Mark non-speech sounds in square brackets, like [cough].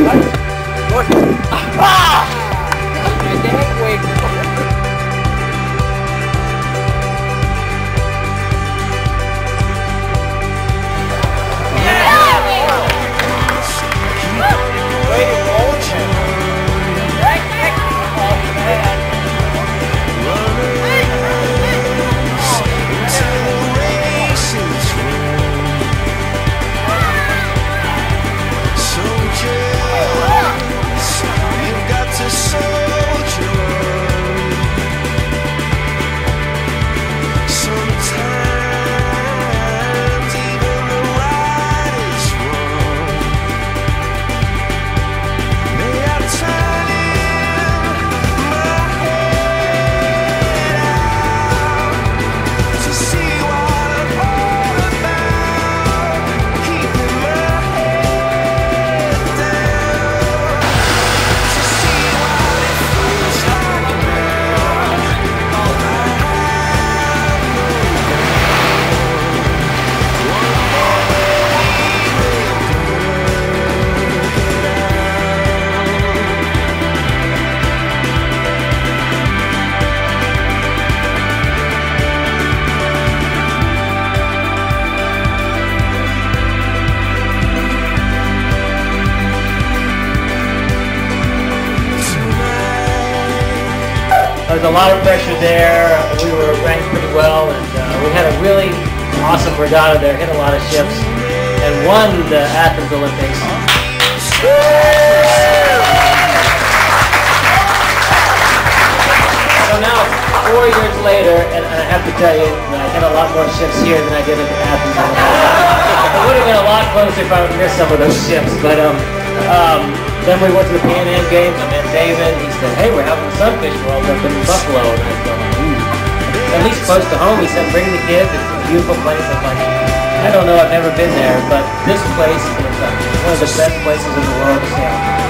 来，来。Was a lot of pressure there. We were ranked pretty well, and uh, we had a really awesome regatta there. Hit a lot of ships, and won the Athens Olympics. So now, four years later, and I have to tell you, I had a lot more ships here than I did the Athens [laughs] it would have been a lot closer if I would missed some of those ships, but um, um, then we went to the Pan Am Games. I met David. He said, "Hey, we're having Sunfish World up in Buffalo," and I thought, "Ooh." At least close to home. He said, "Bring the kids. It's a beautiful place." I'm like, I don't know. I've never been there, but this place is uh, one of the best places in the world to sail.